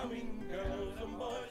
coming, girls and boys.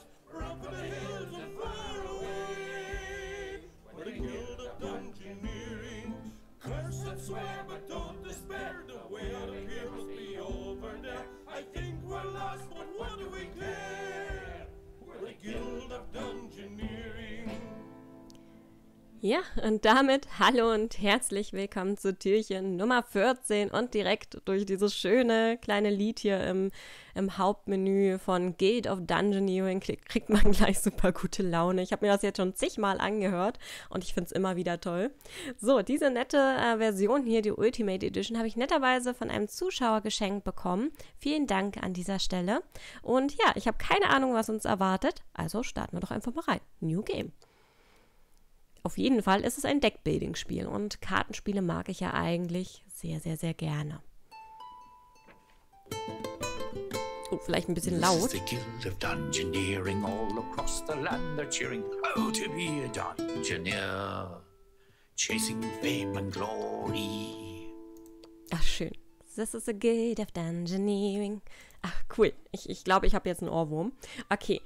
Ja, und damit hallo und herzlich willkommen zu Türchen Nummer 14 und direkt durch dieses schöne kleine Lied hier im, im Hauptmenü von Guild of Dungeoneering kriegt man gleich super gute Laune. Ich habe mir das jetzt schon zigmal angehört und ich finde es immer wieder toll. So, diese nette äh, Version hier, die Ultimate Edition, habe ich netterweise von einem Zuschauer geschenkt bekommen. Vielen Dank an dieser Stelle. Und ja, ich habe keine Ahnung, was uns erwartet, also starten wir doch einfach mal rein. New Game. Auf jeden Fall ist es ein Deckbuilding-Spiel und Kartenspiele mag ich ja eigentlich sehr, sehr, sehr gerne. Oh, vielleicht ein bisschen laut. Ach, schön. This is a guild of dungeoneering. Ach, cool. Ich glaube, ich, glaub, ich habe jetzt einen Ohrwurm. Okay.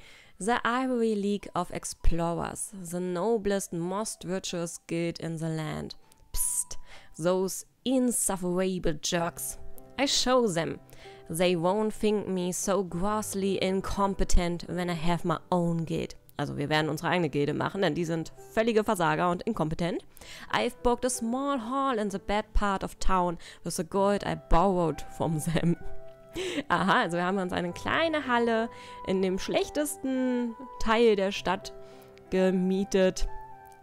The Ivory League of Explorers, the noblest, most virtuous guild in the land. Psst, those insufferable jerks. I show them. They won't think me so grossly incompetent when I have my own guild. Also wir werden unsere eigene Gilde machen, denn die sind völlige Versager und inkompetent. I've booked a small hall in the bad part of town with the gold I borrowed from them. Aha, also wir haben uns eine kleine Halle in dem schlechtesten Teil der Stadt gemietet,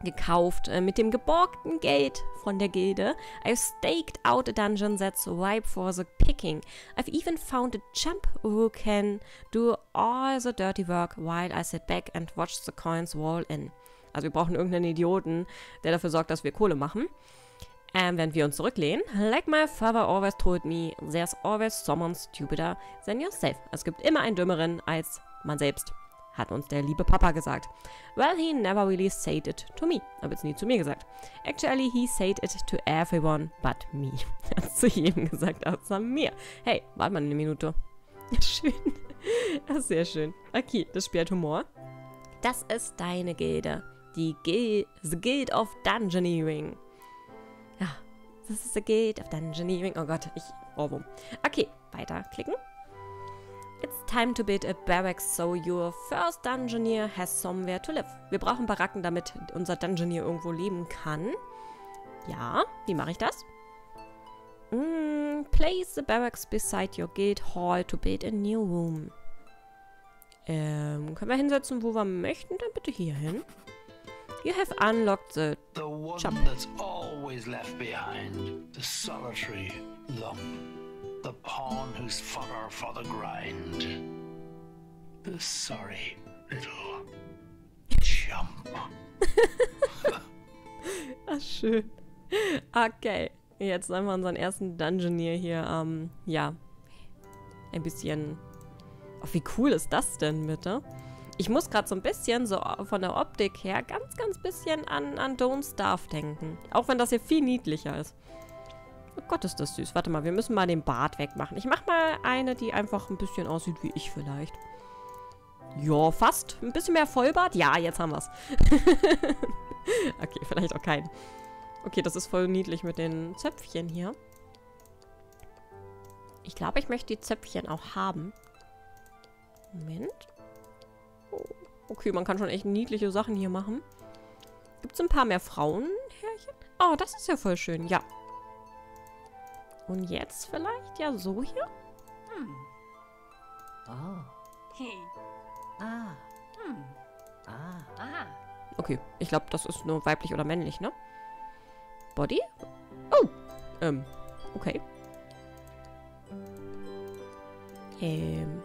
gekauft, äh, mit dem geborgten Geld von der Gilde. I've staked out a dungeon that's ripe for the picking. I've even found a chump who can do all the dirty work while I sit back and watch the coins roll in. Also wir brauchen irgendeinen Idioten, der dafür sorgt, dass wir Kohle machen. Ähm, wenn wir uns zurücklehnen, like my father always told me, there's always someone stupider than yourself. Es gibt immer einen Dümmeren als man selbst, hat uns der liebe Papa gesagt. Well, he never really said it to me. Aber jetzt nie zu mir gesagt. Actually, he said it to everyone but me. Er hat zu jedem gesagt, außer mir. Hey, warte mal eine Minute. Schön. Sehr schön. Okay, das Spiel hat Humor. Das ist deine Gilde. Die Gil The Guild of Dungeoneering. This is the gate of dungeoneering. Oh Gott, ich Ohrwurm. Okay, weiterklicken. It's time to build a barracks so your first dungeoneer has somewhere to live. Wir brauchen Baracken, damit unser Dungeoneer irgendwo leben kann. Ja, wie mache ich das? Mm, place the barracks beside your guild hall to build a new room. Ähm, können wir hinsetzen, wo wir möchten? Dann bitte hier hin. You have unlocked the, Jump. that's always left behind. The solitary lump. The pawn who's fodder for the grind. The sorry little chump. Ach, schön. Okay. Jetzt haben wir unseren ersten Dungeoneer hier, ähm, ja, ein bisschen... Oh, wie cool ist das denn, bitte? Ich muss gerade so ein bisschen, so von der Optik her, ganz, ganz bisschen an, an Don't Starve denken. Auch wenn das hier viel niedlicher ist. Oh Gott, ist das süß. Warte mal, wir müssen mal den Bart wegmachen. Ich mach mal eine, die einfach ein bisschen aussieht wie ich vielleicht. Ja, fast. Ein bisschen mehr Vollbart? Ja, jetzt haben wir's. okay, vielleicht auch keinen. Okay, das ist voll niedlich mit den Zöpfchen hier. Ich glaube, ich möchte die Zöpfchen auch haben. Moment. Oh, okay, man kann schon echt niedliche Sachen hier machen. Gibt es ein paar mehr Frauenhärchen? Oh, das ist ja voll schön. Ja. Und jetzt vielleicht ja so hier? Hey. Ah. Hm. Ah. Aha. Okay, ich glaube, das ist nur weiblich oder männlich, ne? Body? Oh, ähm, okay. Ähm.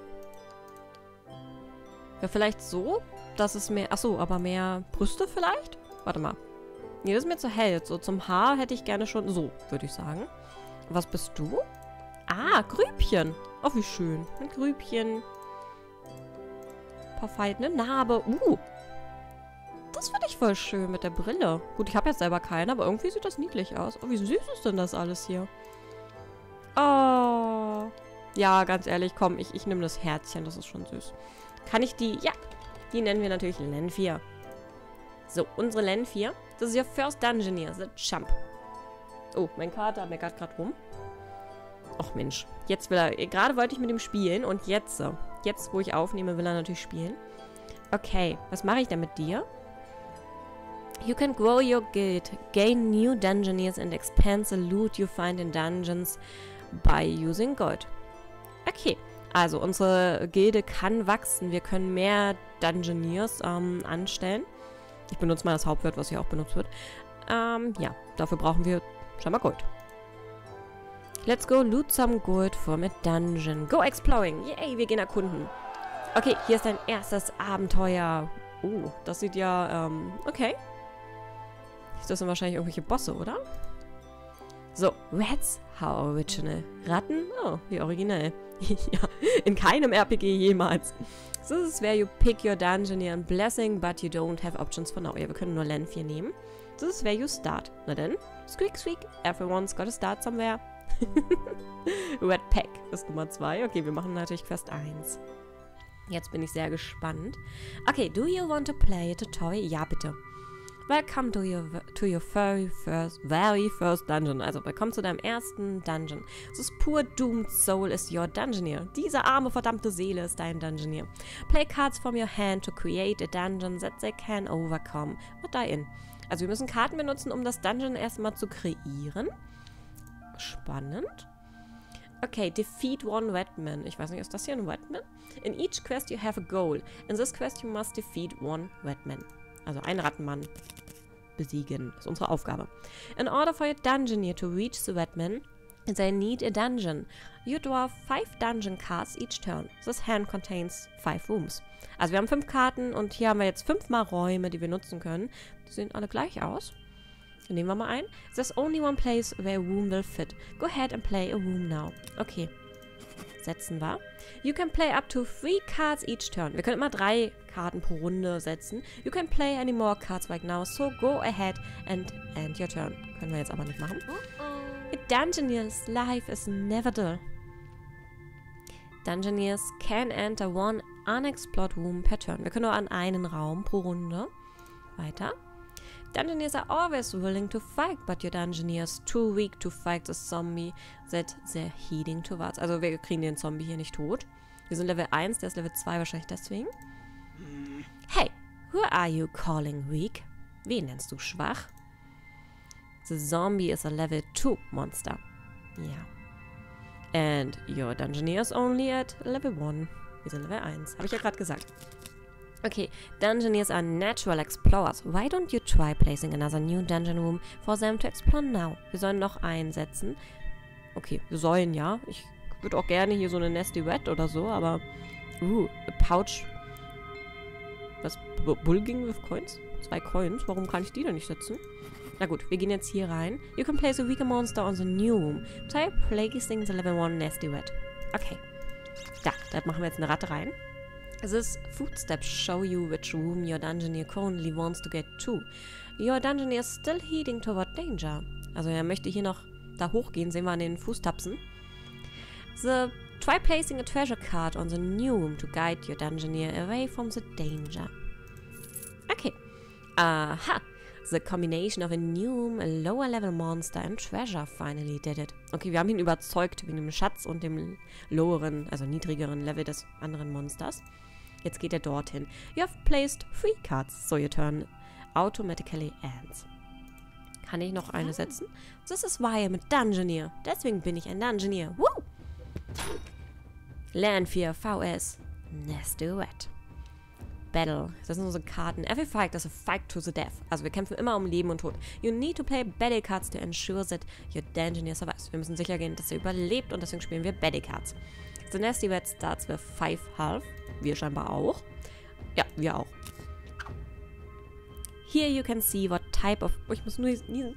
Ja, vielleicht so, dass es mehr... Achso, aber mehr Brüste vielleicht? Warte mal. Nee, das ist mir zu hell. So zum Haar hätte ich gerne schon... So, würde ich sagen. Was bist du? Ah, Grübchen. Oh, wie schön. Ein Grübchen. Ein paar Falten, eine Narbe. Uh. Das finde ich voll schön mit der Brille. Gut, ich habe jetzt selber keine, aber irgendwie sieht das niedlich aus. Oh, wie süß ist denn das alles hier? Oh. Ja, ganz ehrlich, komm, ich, ich nehme das Herzchen. Das ist schon süß. Kann ich die... Ja, die nennen wir natürlich Len 4. So, unsere Len 4. Das ist your first dungeon here, the Champ. Oh, mein Kater meckert gerade rum. Och Mensch, jetzt will er... Gerade wollte ich mit ihm spielen und jetzt. Jetzt, wo ich aufnehme, will er natürlich spielen. Okay, was mache ich denn mit dir? You can grow your guild, gain new dungeoneers and expand the loot you find in dungeons by using gold. Okay, also unsere Gilde kann wachsen. Wir können mehr Dungeoneers ähm, anstellen. Ich benutze mal das Hauptwort, was hier auch benutzt wird. Ähm, ja, dafür brauchen wir scheinbar Gold. Let's go loot some gold from a dungeon. Go exploring. Yay, wir gehen erkunden. Okay, hier ist dein erstes Abenteuer. Oh, das sieht ja, ähm, okay. Das sind wahrscheinlich irgendwelche Bosse, oder? So, Rats, how original. Ratten, oh, wie originell. ja, in keinem RPG jemals. So, this is where you pick your dungeon here and blessing, but you don't have options for now. Ja, wir können nur Land 4 nehmen. This is where you start. Na denn, squeak, squeak, everyone's gotta start somewhere. Red Pack ist Nummer 2. Okay, wir machen natürlich Quest 1. Jetzt bin ich sehr gespannt. Okay, do you want to play a tutorial? Ja, bitte. Welcome to your, to your very first, very first dungeon. Also, willkommen zu deinem ersten Dungeon. This poor doomed soul is your dungeoneer. Diese arme, verdammte Seele ist dein Dungeoneer. Play cards from your hand to create a dungeon that they can overcome or die in. Also, wir müssen Karten benutzen, um das Dungeon erstmal zu kreieren. Spannend. Okay, defeat one Redman. Ich weiß nicht, ist das hier ein Redman? In each quest you have a goal. In this quest you must defeat one Redman. Also ein Rattenmann besiegen. Das ist unsere Aufgabe. In order for your dungeoneer to reach the Redman, they need a dungeon. You draw five dungeon cards each turn. This hand contains five rooms. Also wir haben fünf Karten und hier haben wir jetzt fünfmal Räume, die wir nutzen können. Die sehen alle gleich aus. Nehmen wir mal ein. There's only one place where a room will fit. Go ahead and play a room now. Okay. Setzen wir. You can play up to three cards each turn. Wir können immer drei Karten pro Runde setzen. You can play any more cards right now, so go ahead and end your turn. Können wir jetzt aber nicht machen. A Dungeoneer's life is never dull. Dungeoneers can enter one unexplored room per turn. Wir können nur an einen Raum pro Runde. Weiter. Dungeoneers are always willing to fight, but your Dungeoneer is too weak to fight the zombie that they're heading towards. Also wir kriegen den Zombie hier nicht tot. Wir sind Level 1, der ist Level 2 wahrscheinlich deswegen. Hey, who are you calling weak? Wen nennst du schwach? The zombie is a Level 2 monster. Ja. And your Dungeoneer is only at Level 1. Wir sind Level 1. Habe ich ja gerade gesagt. Okay, Dungeoneers are natural explorers. Why don't you try placing another new dungeon room for them to explore now? Wir sollen noch einsetzen. Okay, wir sollen ja. Ich würde auch gerne hier so eine Nasty Red oder so, aber... Uh, a pouch. Was? Bulging with Coins? Zwei Coins? Warum kann ich die denn nicht setzen? Na gut, wir gehen jetzt hier rein. You can place a weaker monster on the new room. Try placing the level 1 Nasty Red. Okay. Da, da machen wir jetzt eine Ratte rein. These footsteps show you which room your dungeoneer currently wants to get to. Your dungeoneer is still heading toward danger. Also er möchte hier noch da hochgehen, sehen wir an den Fußtapsen. The try placing a treasure card on the new room to guide your dungeoneer away from the danger. Okay. Aha. The combination of a new room, a lower level monster and treasure finally did it. Okay, wir haben ihn überzeugt wegen dem Schatz und dem loweren, also niedrigeren Level des anderen Monsters. Jetzt geht er dorthin. You have placed three cards, so your turn automatically ends. Kann ich noch eine setzen? Das ist why I'm a Dungeoneer. Deswegen bin ich ein Dungeoneer. Woo! Land 4 VS. Nasty Red. Battle. Das sind unsere Karten. Every fight is a fight to the death. Also wir kämpfen immer um Leben und Tod. You need to play Battle Cards to ensure that your Dungeoneer survives. Wir müssen sicher gehen, dass er überlebt und deswegen spielen wir Battle Cards. The Nasty Red starts with 5 half. Wir scheinbar auch. Ja, wir auch. Here you can see what type of... Oh, ich muss nur niesen.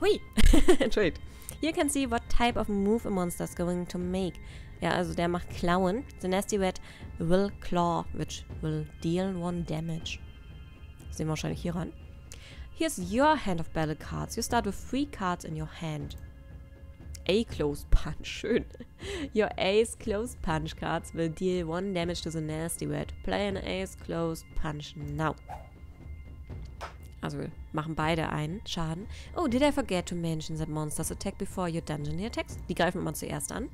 Hui. Entschuldigt. You can see what type of move a monster is going to make. Ja, also der macht Klauen. The Nasty Rat will claw, which will deal one damage. Sehen wir wahrscheinlich hier ran. Here's your hand of battle cards. You start with three cards in your hand. A close punch. Schön. Your ace close punch cards will deal one damage to the nasty rat. Play an ace close punch now. Also machen beide einen Schaden. Oh, did I forget to mention that monsters attack before your Dungeoneer attacks? Die greifen immer zuerst an.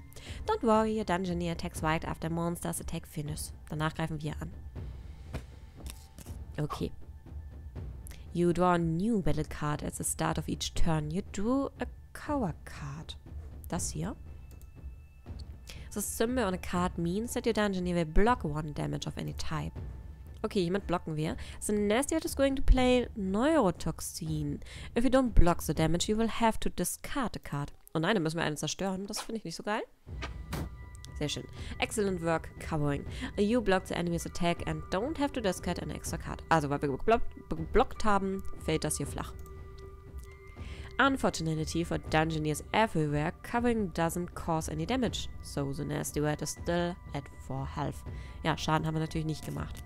Don't worry, your Dungeoneer attacks right after monsters attack finish. Danach greifen wir an. Okay. You draw a new battle card at the start of each turn. You drew a cover card. Das hier. The symbol on a card means that your Dungeoneer will block one damage of any type. Okay, hiermit blocken wir. The Nasty Rat is going to play Neurotoxin. If you don't block the damage, you will have to discard a card. Oh nein, dann müssen wir eine zerstören. Das finde ich nicht so geil. Sehr schön. Excellent work covering. You block the enemy's attack and don't have to discard an extra card. Also, weil wir geblockt, geblockt haben, fällt das hier flach. Unfortunately for Dungeoneers everywhere, covering doesn't cause any damage. So the Nasty Rat is still at 4 health. Ja, Schaden haben wir natürlich nicht gemacht.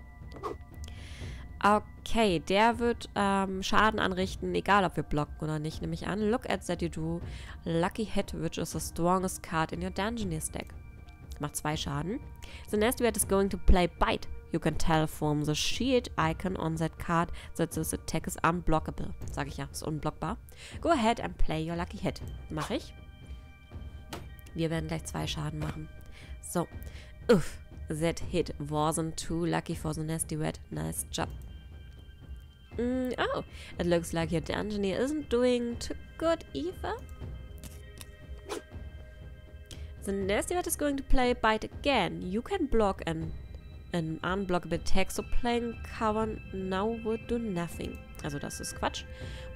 Okay, der wird ähm, Schaden anrichten, egal ob wir blocken oder nicht, nehme ich an. Look at that you do Lucky Hit, which is the strongest card in your Dungeoneer's deck. Macht zwei Schaden. The Nasty Rat is going to play Bite. You can tell from the shield icon on that card that this attack is unblockable. Sag ich ja, ist unblockbar. Go ahead and play your Lucky Hit. Mach ich. Wir werden gleich zwei Schaden machen. So. Uff. That hit wasn't too lucky for the Nasty Rat. Nice job. Mm, oh, it looks like your Dungeoneer isn't doing too good either. The Nasty Rat is going to play Bite again. You can block an, an unblockable attack, so playing cover now would do nothing. Also das ist Quatsch.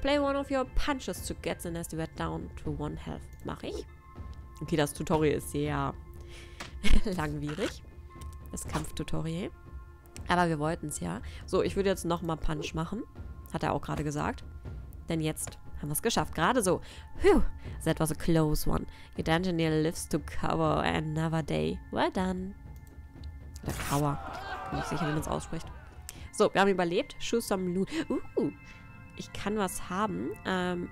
Play one of your punches to get the Nasty Rat down to one health. Mach ich. Okay, das Tutorial ist sehr langwierig. Das Kampftutorial. Aber wir wollten es ja. So, ich würde jetzt nochmal Punch machen. Hat er auch gerade gesagt. Denn jetzt haben wir es geschafft. Gerade so. Phew, that was a close one. Your Dungeoneer lives to cover another day. Well done. Oder Cover. Bin nicht sicher, wie man es ausspricht. So, wir haben überlebt. Choose some loot. Uh, ich kann was haben. Ähm,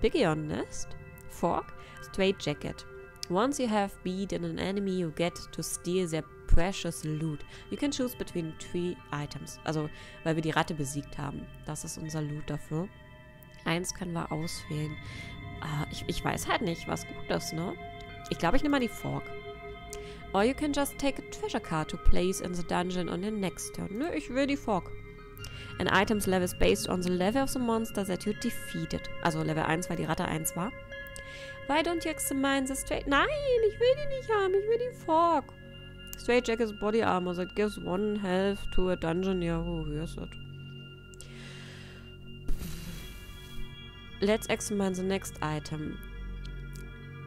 Bigion Nest. Fork. Straight Jacket. Once you have beaten an enemy, you get to steal their precious loot. You can choose between three items. Also, weil wir die Ratte besiegt haben. Das ist unser Loot dafür. Eins können wir auswählen. Ah, ich, ich weiß halt nicht, was gut ist, ne? Ich glaube, ich nehme mal die Fork. Or you can just take a treasure card to place in the dungeon on your next turn. Nö, ich will die Fork. An item's level is based on the level of the monster that you defeated. Also Level 1, weil die Ratte 1 war. Why don't you examine the straight... Nein, ich will die nicht haben. Ich will die Fork. Straight Jacket's body armor that gives one health to a dungeoneer. Oh, here's it. Let's examine the next item.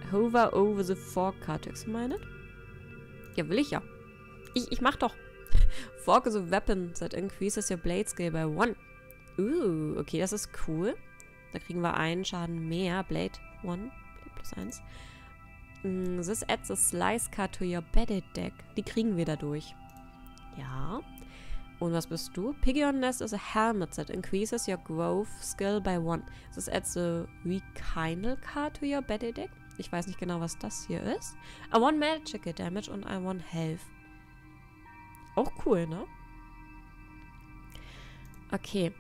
Hover over the fork card to examine it. Ja, will ich ja. Ich, ich mach doch. Fork is a weapon that increases your blade skill by one. Uh, okay, das ist cool. Da kriegen wir einen Schaden mehr. Blade one. Blade plus eins. Mm, This adds a slice card to your bedded deck. Die kriegen wir dadurch. Ja. Und was bist du? Pigeon Nest is a helmet that increases your growth skill by one. This adds a rekindle card to your bedded deck. Ich weiß nicht genau, was das hier ist. A one magical damage und a one health. Auch cool, ne? Okay.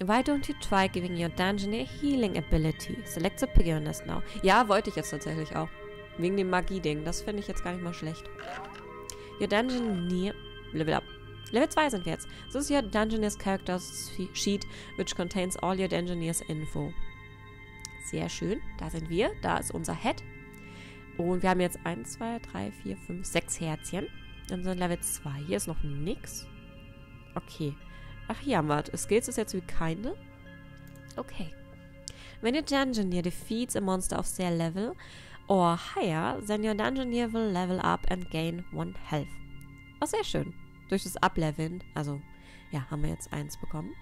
Why don't you try giving your dungeon a healing ability? Select the Pigeon Nest now. Ja, wollte ich jetzt tatsächlich auch. Wegen dem Magie-Ding. Das finde ich jetzt gar nicht mal schlecht. Your dungeon near... Level up. Level 2 sind wir jetzt. This is your Dungeoneer's Character Sheet, which contains all your Dungeoneer's Info. Sehr schön. Da sind wir. Da ist unser Head. Und wir haben jetzt 1, 2, 3, 4, 5, 6 Herzchen. Dann sind Level 2. Hier ist noch nix. Okay. Ach, hier haben wir Skills ist jetzt wie keine. Okay. When your Dungeoneer defeats a monster of their level or higher, then your Dungeoneer will level up and gain one health. Oh, sehr schön. Durch das Upleveln, also, ja, haben wir jetzt eins bekommen.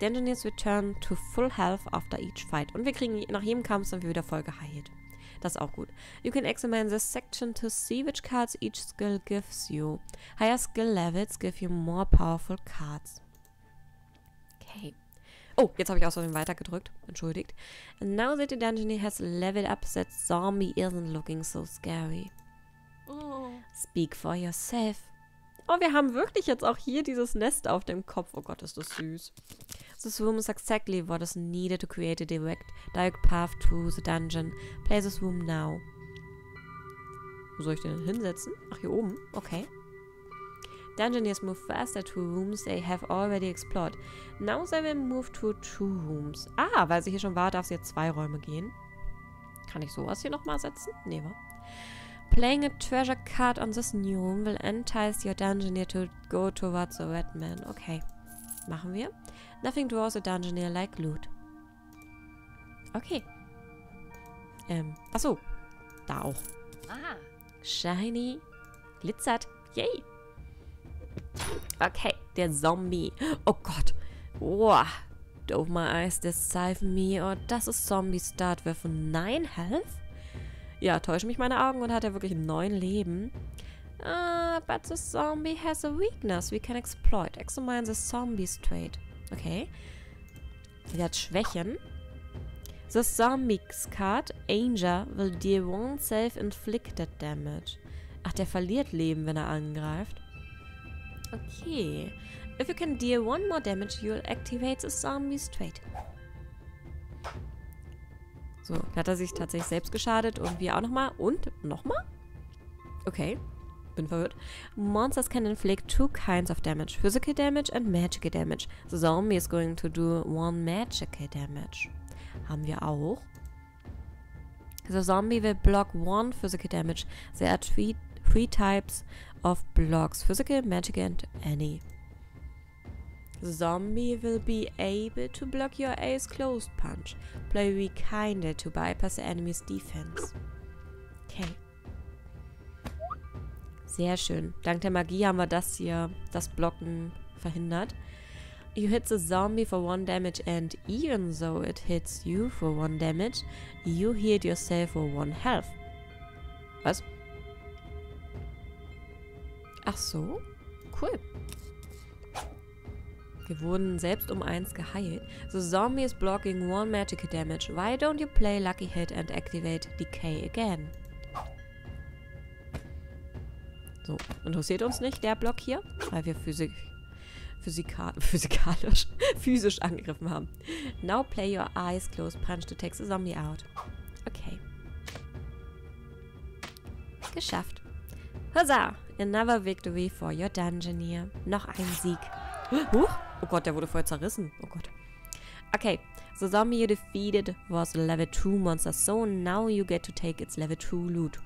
The engineers return to full health after each fight. Und wir kriegen nach jedem Kampf sind wir wieder voll geheilt. Das ist auch gut. You can examine this section to see which cards each skill gives you. Higher skill levels give you more powerful cards. Okay. Oh, jetzt habe ich außerdem weitergedrückt. Entschuldigt. And now that the dungeon has leveled up, that zombie isn't looking so scary. Speak for yourself. Oh, wir haben wirklich jetzt auch hier dieses Nest auf dem Kopf. Oh Gott, ist das süß. This room is exactly what is needed to create a direct, direct path to the dungeon. Play this room now. Wo soll ich den denn hinsetzen? Ach, hier oben. Okay. Dungeoneers move faster to rooms they have already explored. Now they will move to two rooms. Ah, weil sie hier schon war, darf sie jetzt zwei Räume gehen. Kann ich sowas hier nochmal setzen? Nee, wa? Playing a treasure card on this new room will entice your dungeoneer to go towards the red man. Okay. Machen wir. Nothing draws a dungeoneer like loot. Okay. Ähm, achso. Da auch. Ah. Shiny. Glitzert. Yay. Okay, der Zombie. Oh Gott. Wow. Dove my eyes deceive me. Oh, das ist Zombie Start with 9 Health? Ja, täuschen mich meine Augen und hat er wirklich neun Leben. Ah, but the zombie has a weakness we can exploit. Examine the zombie's trait. Okay. Sie hat Schwächen. The zombie's card, Anger, will deal one self-inflicted damage. Ach, der verliert Leben, wenn er angreift. Okay. If you can deal one more damage, you'll activate the zombie's trait. So, hat er sich tatsächlich selbst geschadet und wir auch nochmal. Und nochmal? Okay. Bin verwirrt. Monsters can inflict two kinds of damage. Physical damage and magical damage. The zombie is going to do one magical damage. Haben wir auch. The zombie will block one physical damage. There are three, three types of blocks. Physical, magical and any. The zombie will be able to block your ace closed punch. Play weak kinded to bypass the enemy's defense. Okay. Sehr schön. Dank der Magie haben wir das hier, das Blocken verhindert. You hit the zombie for one damage and even though it hits you for one damage, you healed yourself for one health. Was? Ach so? Cool. Wir wurden selbst um eins geheilt. The zombie is blocking one magical damage. Why don't you play Lucky Hit and activate Decay again? So, interessiert uns nicht der Block hier, weil wir Physik, Physikal, physikalisch, physisch angegriffen haben. Now play your eyes closed punch to take the zombie out. Okay. Geschafft. Huzzah! Another victory for your Dungeoneer. Noch ein Sieg. Huch! Oh Gott, der wurde vorher zerrissen. Oh Gott. Okay, the zombie you defeated was a level 2 monster, so now you get to take its level 2 loot.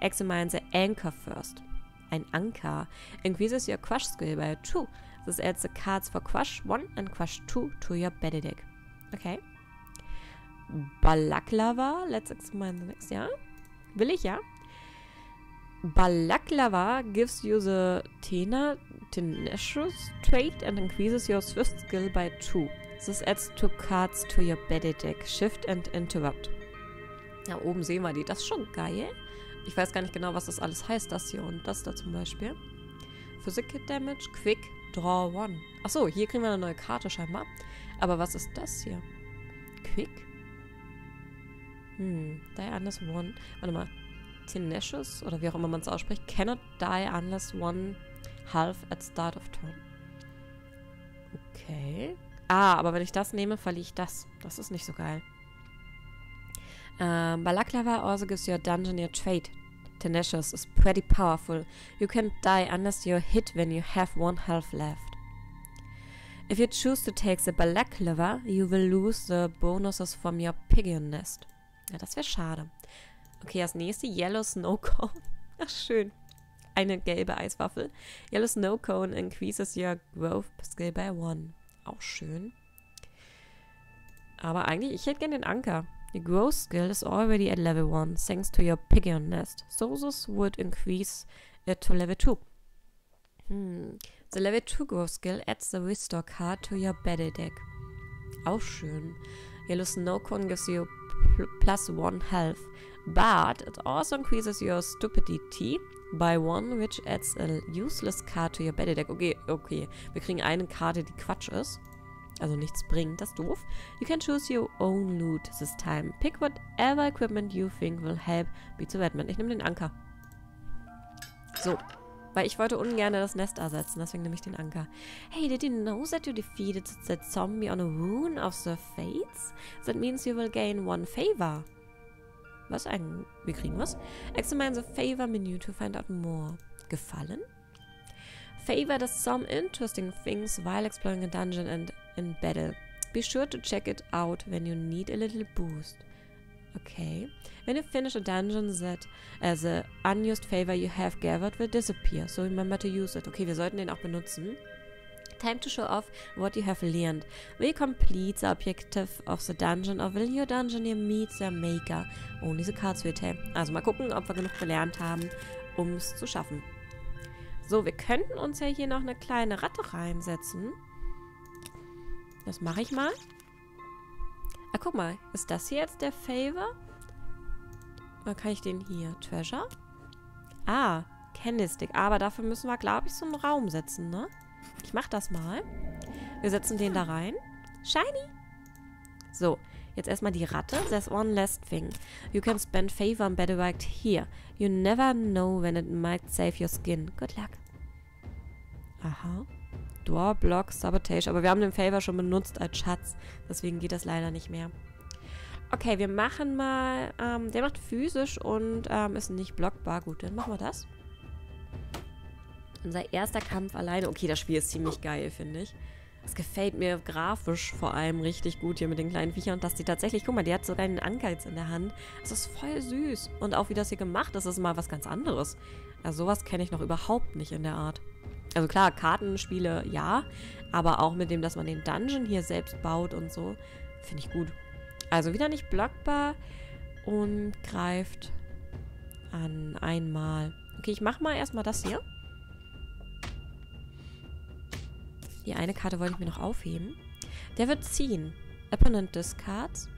Examine the anchor first. Ein Anker increases your crush skill by 2. This adds the cards for crush 1 and crush 2 to your battle deck. Okay. Balaklava, let's examine the next, ja? Will ich, ja? Balaklava gives you the Tena Tenacious trait and increases your Swift skill by 2. This adds two cards to your battle deck. Shift and Interrupt. Ja, oben sehen wir die. Das ist schon geil. Ich weiß gar nicht genau, was das alles heißt, das hier und das da zum Beispiel. Physical Damage, Quick, Draw One. Achso, hier kriegen wir eine neue Karte scheinbar. Aber was ist das hier? Quick? Hm, die unless one. Warte mal. Tenacious, oder wie auch immer man es ausspricht, cannot die unless one half at start of turn. Okay. Ah, aber wenn ich das nehme, verliere ich das. Das ist nicht so geil. Um, Balaklava also gives your dungeon your trait. Tenacious is pretty powerful. You can die unless you're hit when you have one health left. If you choose to take the Balaklava, you will lose the bonuses from your Pigeon Nest. Ja, das wäre schade. Okay, als nächste Yellow Snow Cone. Ach, schön. Eine gelbe Eiswaffel. Yellow Snow Cone increases your growth skill by one. Auch schön. Aber eigentlich, ich hätte gerne den Anker. Your growth skill is already at level 1, thanks to your Pigeon Nest. So this would increase it to level 2. Hm. The Level 2 growth Skill adds the Restore card to your Battle Deck. Auch schön. Yellow Snow Cone gives you pl plus one health, but it also increases your stupidity by one, which adds a useless card to your Battle Deck. Okay, okay. Wir kriegen eine Karte, die Quatsch ist. Also nichts bringt, das ist doof. You can choose your own loot this time. Pick whatever equipment you think will help beat the Batman. Ich nehme den Anker. So. Weil ich wollte ungern das Nest ersetzen, deswegen nehme ich den Anker. Hey, did you know that you defeated that zombie on a rune of the fates? That means you will gain one favor. Was eigentlich? Wir kriegen was? Examine the favor menu to find out more. Gefallen? Favor does some interesting things while exploring a dungeon and in battle. Be sure to check it out when you need a little boost. Okay. When you finish a dungeon, that as a unused favor you have gathered will disappear, so remember to use it. Okay, wir sollten den auch benutzen. Time to show off what you have learned. Will you complete the objective of the dungeon or will your dungeoneer meet their maker? Only the cards will tell. Also mal gucken, ob wir genug gelernt haben, um es zu schaffen. So, wir könnten uns ja hier noch eine kleine Ratte reinsetzen. Das mache ich mal. Ah, guck mal. Ist das hier jetzt der Favor? Oder kann ich den hier? Treasure? Ah, Candlestick. Aber dafür müssen wir, glaube ich, so einen Raum setzen, ne? Ich mache das mal. Wir setzen den da rein. Shiny. So, jetzt erstmal die Ratte. There's one last thing. You can spend favor on right here. You never know when it might save your skin. Good luck. Aha. Door, Block, Sabotage. Aber wir haben den Favor schon benutzt als Schatz. Deswegen geht das leider nicht mehr. Okay, wir machen mal... Ähm, der macht physisch und ähm, ist nicht blockbar. Gut, dann machen wir das. Unser erster Kampf alleine. Okay, das Spiel ist ziemlich geil, finde ich. Es gefällt mir grafisch vor allem richtig gut hier mit den kleinen Viechern. Dass die tatsächlich... Guck mal, die hat sogar einen jetzt in der Hand. Das ist voll süß. Und auch wie das hier gemacht ist, ist mal was ganz anderes. Also sowas kenne ich noch überhaupt nicht in der Art. Also klar, Kartenspiele ja, aber auch mit dem, dass man den Dungeon hier selbst baut und so, finde ich gut. Also wieder nicht blockbar und greift an einmal. Okay, ich mache mal erstmal das hier. Die eine Karte wollte ich mir noch aufheben. Der wird ziehen. Opponent discards.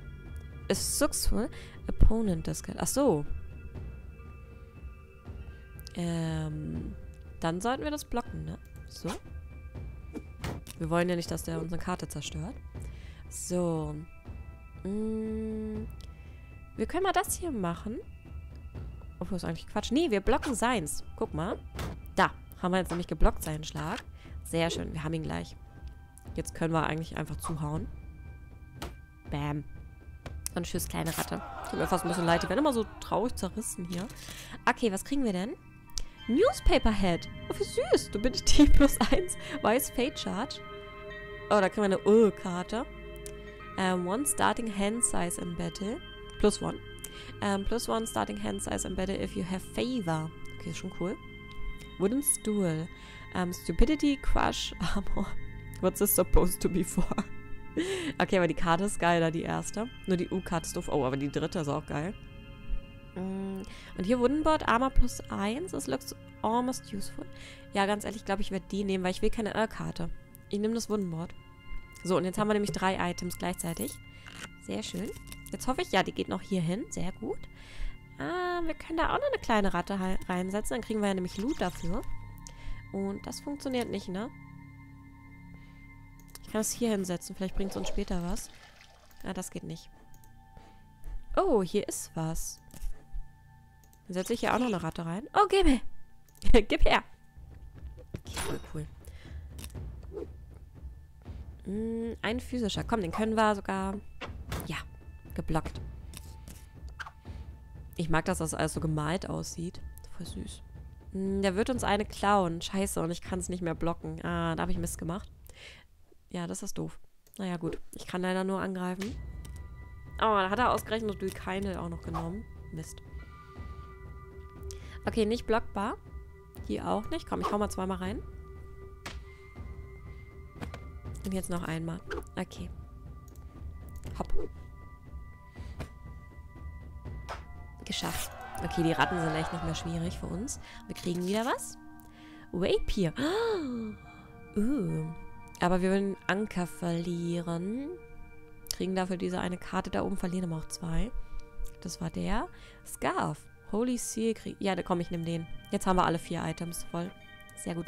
Is successful. Opponent discard. Ach so. Ähm... Dann sollten wir das blocken, ne? So. Wir wollen ja nicht, dass der unsere Karte zerstört. So. Mm. Wir können mal das hier machen. Obwohl, ist eigentlich Quatsch. Nee, wir blocken seins. Guck mal. Da. Haben wir jetzt nämlich geblockt, seinen Schlag. Sehr schön. Wir haben ihn gleich. Jetzt können wir eigentlich einfach zuhauen. Bam. Und tschüss, kleine Ratte. Tut mir fast ein bisschen leid. Die werden immer so traurig zerrissen hier. Okay, was kriegen wir denn? Newspaper Head. Oh, wie süß. Du bist T plus 1. Weiß Fate Charge. Oh, da kriegen wir eine Ur-Karte. Um, one starting hand size in battle. Plus one. Um, plus one starting hand size in battle if you have favor. Okay, ist schon cool. Wooden Stool. Um, Stupidity, Crush, Armor. What's this supposed to be for? okay, aber die Karte ist geil, da die erste. Nur die U-Karte ist doof. Oh, aber die dritte ist auch geil. Mm, und hier Woodenboard, Armor plus 1. Das looks almost useful. Ja, ganz ehrlich, glaube ich, werde die nehmen, weil ich will keine Earl-Karte. Ich nehme das Woodenboard. So, und jetzt haben wir nämlich drei Items gleichzeitig. Sehr schön. Jetzt hoffe ich, ja, die geht noch hier hin. Sehr gut. Ah, wir können da auch noch eine kleine Ratte reinsetzen. Dann kriegen wir ja nämlich Loot dafür. Und das funktioniert nicht, ne? Ich kann es hier hinsetzen. Vielleicht bringt es uns später was. Ah, das geht nicht. Oh, hier ist was. Dann setze ich hier auch noch eine Ratte rein. Oh, gib her. gib her. Cool, cool. Hm, ein physischer. Komm, den können wir sogar... Ja, geblockt. Ich mag, dass das alles so gemalt aussieht. Voll süß. Hm, der wird uns eine klauen. Scheiße, und ich kann es nicht mehr blocken. Ah, da habe ich Mist gemacht. Ja, das ist doof. Naja, gut. Ich kann leider nur angreifen. Oh, da hat er ausgerechnet durch keine auch noch genommen. Mist. Okay, nicht blockbar. Hier auch nicht. Komm, ich hau mal zweimal rein. Und jetzt noch einmal. Okay. Hopp. Geschafft. Okay, die Ratten sind echt nicht mehr schwierig für uns. Wir kriegen wieder was. Rapier. Uh. Aber wir würden Anker verlieren. Kriegen dafür diese eine Karte da oben, verlieren aber auch zwei. Das war der. Scarf. Holy Seal. Ja, da komm, ich nehme den. Jetzt haben wir alle vier Items voll. Sehr gut.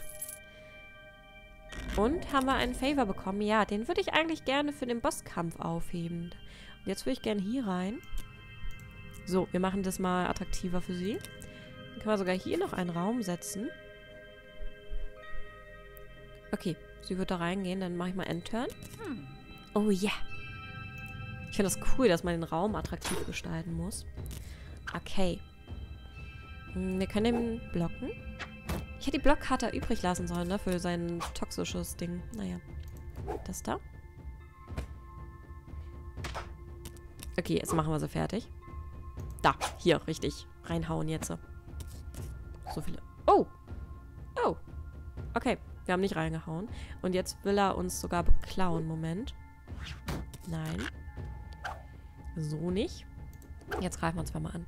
Und haben wir einen Favor bekommen? Ja, den würde ich eigentlich gerne für den Bosskampf aufheben. Und jetzt würde ich gerne hier rein. So, wir machen das mal attraktiver für sie. Dann können wir sogar hier noch einen Raum setzen. Okay, sie wird da reingehen. Dann mache ich mal Endturn. Oh ja. Yeah. Ich finde das cool, dass man den Raum attraktiv gestalten muss. Okay. Hm, Wir können den blocken. Ich hätte die Blockkarte übrig lassen sollen, ne? Für sein toxisches Ding. Naja. Das da. Okay, jetzt machen wir sie fertig. Da, hier, richtig. Reinhauen jetzt. So viele. Oh! Oh! Okay, wir haben nicht reingehauen. Und jetzt will er uns sogar beklauen. Moment. Nein. So nicht. Jetzt greifen wir uns mal an.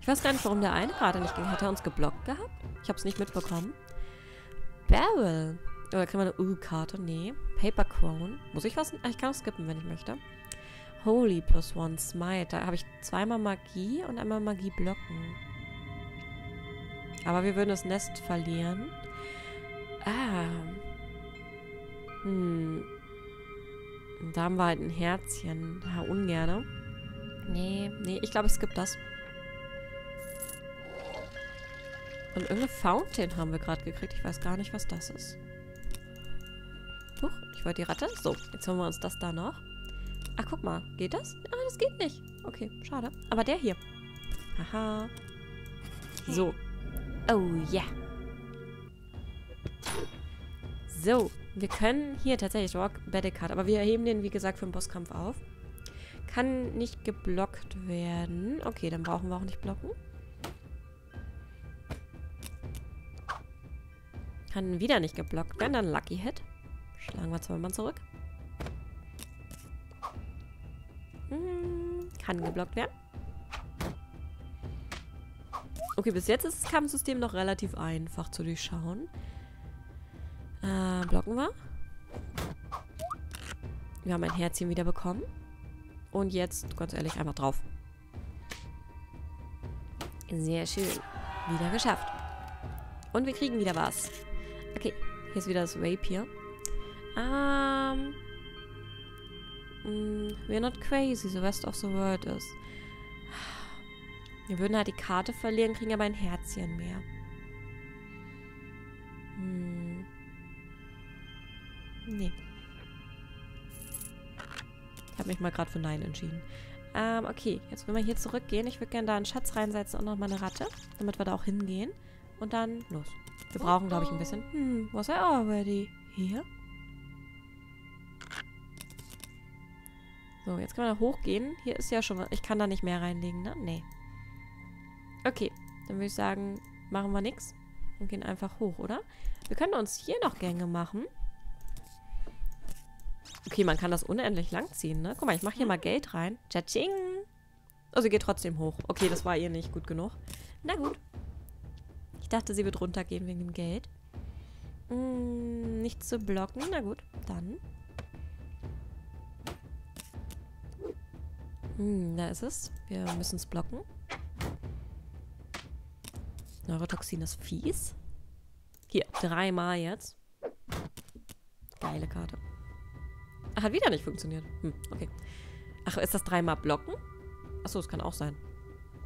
Ich weiß gar nicht, warum der eine gerade nicht ging. Hat er uns geblockt gehabt? Ich habe es nicht mitbekommen. Barrel. Oder kriegen wir eine U-Karte? Nee. Paper Crown. Muss ich was? Ah, Ich kann auch skippen, wenn ich möchte. Holy plus one Smite. Da habe ich zweimal Magie und einmal Magie blocken. Aber wir würden das Nest verlieren. Ah. Hm. Da haben wir halt ein Herzchen. Ja, ungerne. Nee, nee, ich glaube, ich skippe das. Und irgendeine Fountain haben wir gerade gekriegt. Ich weiß gar nicht, was das ist. Huch, ich wollte die Ratte. So, jetzt holen wir uns das da noch. Ach, guck mal. Geht das? Ah, das geht nicht. Okay, schade. Aber der hier. Haha. So. Oh, ja. So, wir können hier tatsächlich Rock Battle Card, aber wir erheben den, wie gesagt, für den Bosskampf auf. Kann nicht geblockt werden. Okay, dann brauchen wir auch nicht blocken. Kann wieder nicht geblockt werden, dann Lucky Hit. Schlagen wir zweimal zurück. Kann geblockt werden. Okay, bis jetzt ist das Kampfsystem noch relativ einfach zu durchschauen. Äh, blocken wir. Wir haben ein Herzchen wieder bekommen. Und jetzt, ganz ehrlich, einfach drauf. Sehr schön. Wieder geschafft. Und wir kriegen wieder was. Okay, hier ist wieder das Rapier. Ähm. Mm, we're not crazy, the rest of the world is. Wir würden halt die Karte verlieren, kriegen aber ein Herzchen mehr. Hm. Nee. Ich habe mich mal gerade für Nein entschieden. Ähm, okay. Jetzt wollen wir hier zurückgehen. Ich würde gerne da einen Schatz reinsetzen und nochmal eine Ratte. Damit wir da auch hingehen. Und dann los. Wir brauchen, glaube ich, ein bisschen. Hm, was I already? Hier? So, jetzt können wir da hochgehen. Hier ist ja schon was. Ich kann da nicht mehr reinlegen, ne? Nee. Okay, dann würde ich sagen, machen wir nichts und gehen einfach hoch, oder? Wir können uns hier noch Gänge machen. Okay, man kann das unendlich lang ziehen, ne? Guck mal, ich mache hier mal Geld rein. Tschatsching! Oh, sie geht trotzdem hoch. Okay, das war ihr nicht gut genug. Na gut. Ich dachte, sie wird runtergehen wegen dem Geld. Hm, nicht zu blocken. Na gut, dann. Hm, da ist es. Wir müssen es blocken. Neurotoxin ist fies. Hier, dreimal jetzt. Geile Karte. Ach, hat wieder nicht funktioniert. Hm, okay. Ach, ist das dreimal blocken? Achso, es kann auch sein.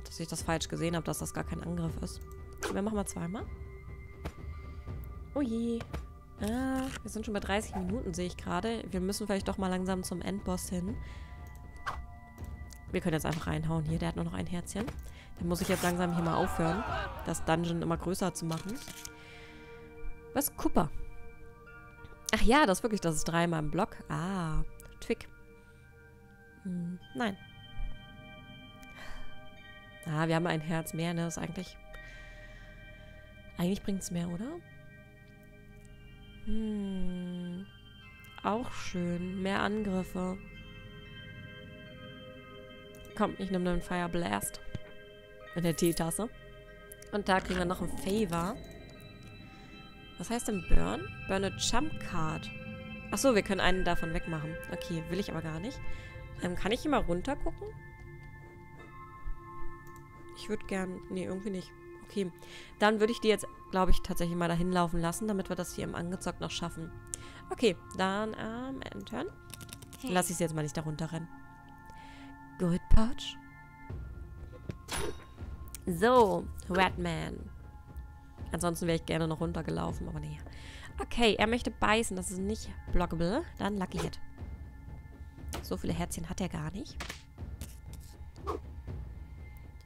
Dass ich das falsch gesehen habe, dass das gar kein Angriff ist. Wir machen mal zweimal. Oh je. Ah, wir sind schon bei 30 Minuten, sehe ich gerade. Wir müssen vielleicht doch mal langsam zum Endboss hin. Wir können jetzt einfach reinhauen. Hier, der hat nur noch ein Herzchen. Dann muss ich jetzt langsam hier mal aufhören, das Dungeon immer größer zu machen. Was? Cooper. Ach ja, das ist wirklich, das ist dreimal im Block. Ah, Trick. Hm, nein. Ah, wir haben ein Herz mehr, ne? Das ist eigentlich... Eigentlich bringt es mehr, oder? Hm. Auch schön. Mehr Angriffe. Komm, ich nehme einen Fire Blast. In der Teetasse. Und da kriegen wir noch ein Favor. Was heißt denn Burn? Burn a Jump Card. Achso, wir können einen davon wegmachen. Okay, will ich aber gar nicht. Ähm, kann ich hier mal runter gucken? Ich würde gern... Nee, irgendwie nicht. Okay, dann würde ich die jetzt, glaube ich, tatsächlich mal dahin laufen lassen, damit wir das hier im Angezockt noch schaffen. Okay, dann ähm, entern. Lass ich sie jetzt mal nicht darunter rennen. Good Pouch. So, Redman. Ansonsten wäre ich gerne noch runtergelaufen, aber nee. Okay, er möchte beißen, das ist nicht blockable. Dann Lucky Hit. So viele Herzchen hat er gar nicht.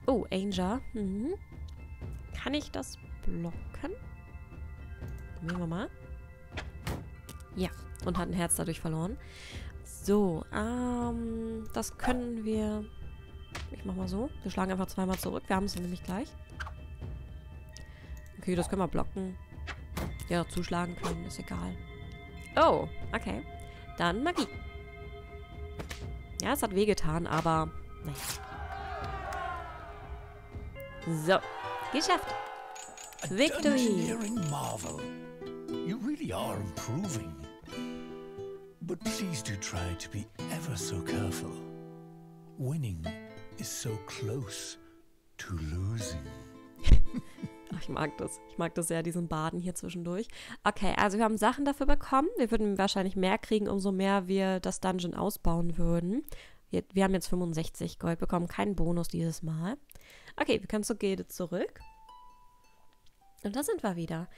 Oh, Angel. Mhm. Kann ich das blocken? Nehmen wir mal. Ja, und hat ein Herz dadurch verloren. So, ähm, das können wir... Ich mach mal so. Wir schlagen einfach zweimal zurück. Wir haben es nämlich gleich. Okay, das können wir blocken. Ja, zuschlagen können, ist egal. Oh, okay. Dann Magie. Ja, es hat wehgetan, aber naja. So, geschafft. Victory. You really are improving. But please do try to be ever so careful. Winning is so close to losing. Ich mag das. Ich mag das sehr, diesen Baden hier zwischendurch. Okay, also wir haben Sachen dafür bekommen. Wir würden wahrscheinlich mehr kriegen, umso mehr wir das Dungeon ausbauen würden. Wir, wir haben jetzt 65 Gold bekommen, keinen Bonus dieses Mal. Okay, wir können zur Gilde zurück. Und da sind wir wieder.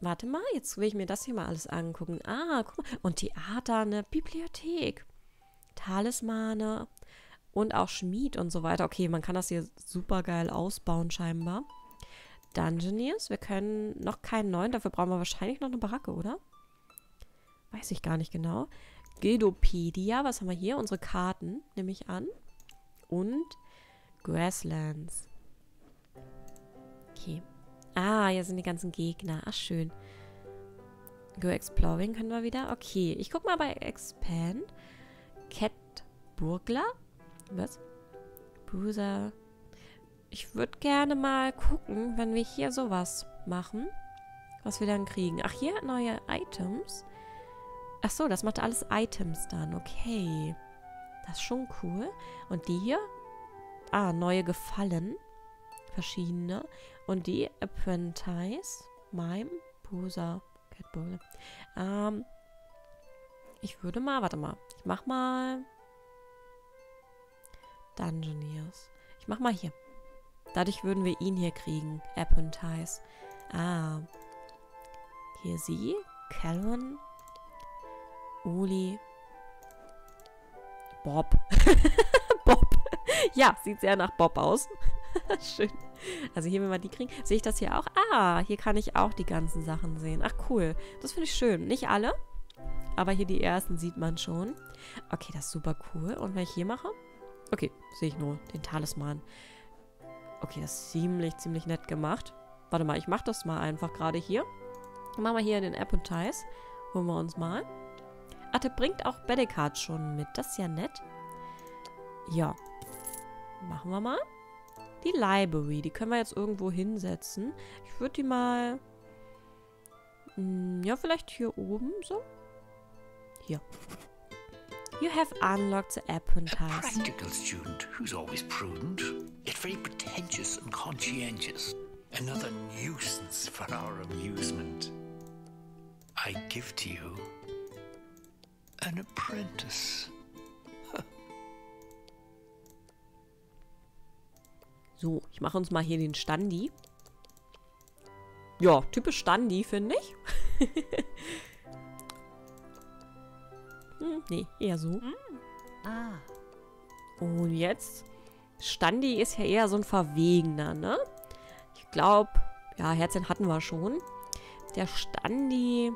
Warte mal, jetzt will ich mir das hier mal alles angucken. Ah, guck mal. Und Theater, eine Bibliothek. Talismane und auch Schmied und so weiter. Okay, man kann das hier super geil ausbauen scheinbar. Dungeoneers. Wir können noch keinen neuen. Dafür brauchen wir wahrscheinlich noch eine Baracke, oder? Weiß ich gar nicht genau. Gildopedia. Was haben wir hier? Unsere Karten, nehme ich an. Und Grasslands. Okay. Ah, hier sind die ganzen Gegner. Ach, schön. Go Exploring können wir wieder. Okay, ich guck mal bei Expand. Cat Burglar. Was? Bruiser. Ich würde gerne mal gucken, wenn wir hier sowas machen, was wir dann kriegen. Ach, hier neue Items. Ach so, das macht alles Items dann. Okay. Das ist schon cool. Und die hier? Ah, neue Gefallen. Verschiedene. Und die Apprentice, Mime, Busa, Catbull. Ähm, ich würde mal, warte mal. Ich mach mal Dungeoneers. Ich mach mal hier. Dadurch würden wir ihn hier kriegen. Apprentice. Ah. Hier sie. Calvin. Uli. Bob. Bob. Ja, sieht sehr nach Bob aus. Schön. Also hier, wenn wir die kriegen, sehe ich das hier auch. Ah, hier kann ich auch die ganzen Sachen sehen. Ach, cool. Das finde ich schön. Nicht alle, aber hier die ersten sieht man schon. Okay, das ist super cool. Und wenn ich hier mache? Okay, sehe ich nur den Talisman. Okay, das ist ziemlich, ziemlich nett gemacht. Warte mal, ich mache das mal einfach gerade hier. Machen wir hier den Appetize. Holen wir uns mal. Ach, der bringt auch Bodycards schon mit. Das ist ja nett. Ja. Machen wir mal. Die Library, die können wir jetzt irgendwo hinsetzen. Ich würde die mal... Mh, ja, vielleicht hier oben so. Hier. You have unlocked the A Apprentice. practical student who's always prudent, yet very pretentious and conscientious. Another nuisance for our amusement. I give to you an apprentice. So, ich mache uns mal hier den Standi. Ja, typisch Standi, finde ich. hm, nee, eher so. Ah. Und jetzt, Standi ist ja eher so ein Verwegener, ne? Ich glaube, ja, Herzchen hatten wir schon. Der Standi,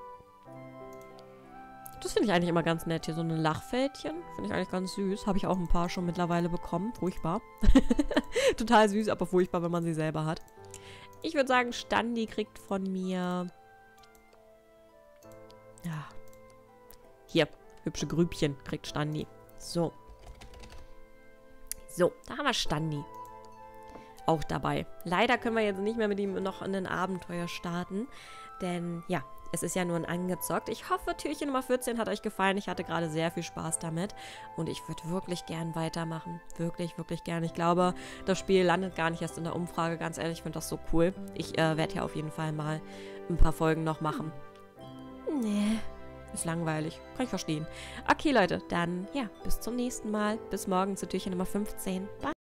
das finde ich eigentlich immer ganz nett. Hier so ein Lachfältchen, finde ich eigentlich ganz süß. Habe ich auch ein paar schon mittlerweile bekommen. Furchtbar. Total süß, aber furchtbar, wenn man sie selber hat. Ich würde sagen, Standi kriegt von mir... Ja. Hier, hübsche Grübchen kriegt Standi. So. So, da haben wir Standi. auch dabei. Leider können wir jetzt nicht mehr mit ihm noch in ein Abenteuer starten, denn ja, es ist ja nur ein angezockt. Ich hoffe, Türchen Nummer 14 hat euch gefallen. Ich hatte gerade sehr viel Spaß damit und ich würde wirklich gern weitermachen. Wirklich, wirklich gern. Ich glaube, das Spiel landet gar nicht erst in der Umfrage. Ganz ehrlich, ich finde das so cool. Ich äh, werde ja auf jeden Fall mal ein paar Folgen noch machen. Nee, ist langweilig. Kann ich verstehen. Okay, Leute, dann ja, bis zum nächsten Mal. Bis morgen zu Türchen Nummer 15. Bye.